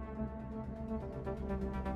Música